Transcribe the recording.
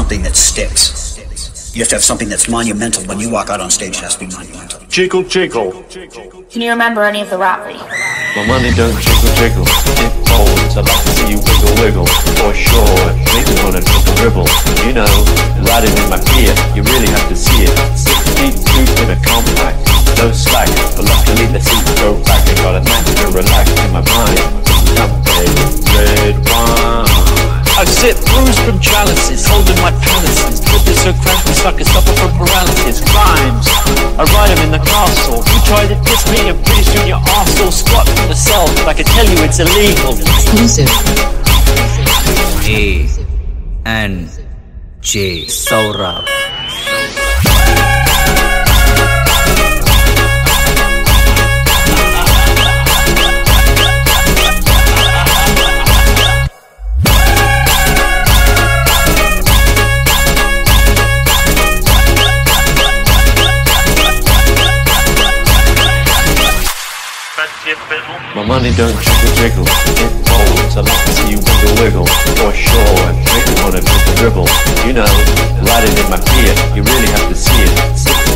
something that sticks. You have to have something that's monumental. When you walk out on stage, it has to be monumental. Jiggle, jiggle. Can you remember any of the rap video? My money don't jiggle, jiggle. It folds. I'd like to see you wiggle, wiggle. For sure. Make me wanna drop a dribble. You know, riding in my Kia, you really have to see it. Six feet two in a compact. No slack, but luckily the seats from chalices, holding my palaces. Dripping so cramped it's like a suffer from paralysis. Rhymes, I ride them in the castle. You try to diss me, I'm pretty soon your arsehole squat from the cell. But I can tell you it's illegal. Exclusive. A and J Saurabh. My money don't jiggle, jiggle. It folds. I'd like to see you wiggle, wiggle. For sure. Make me wanna a dribble. You know, riding in my Kia, you really have to see it.